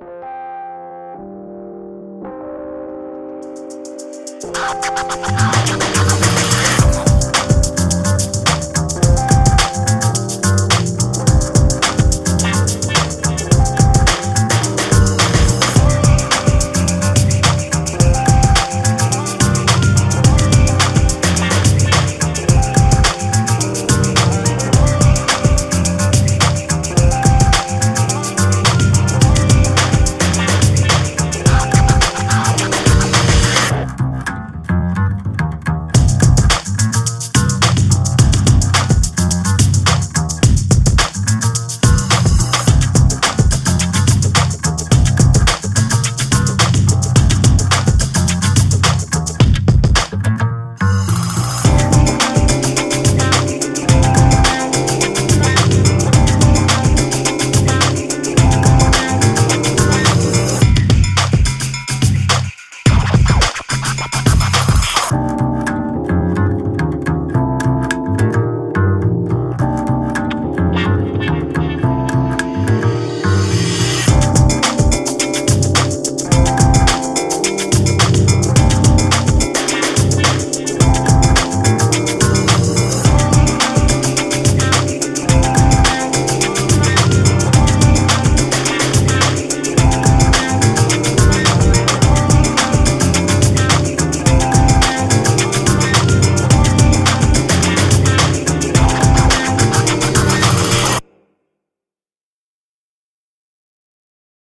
you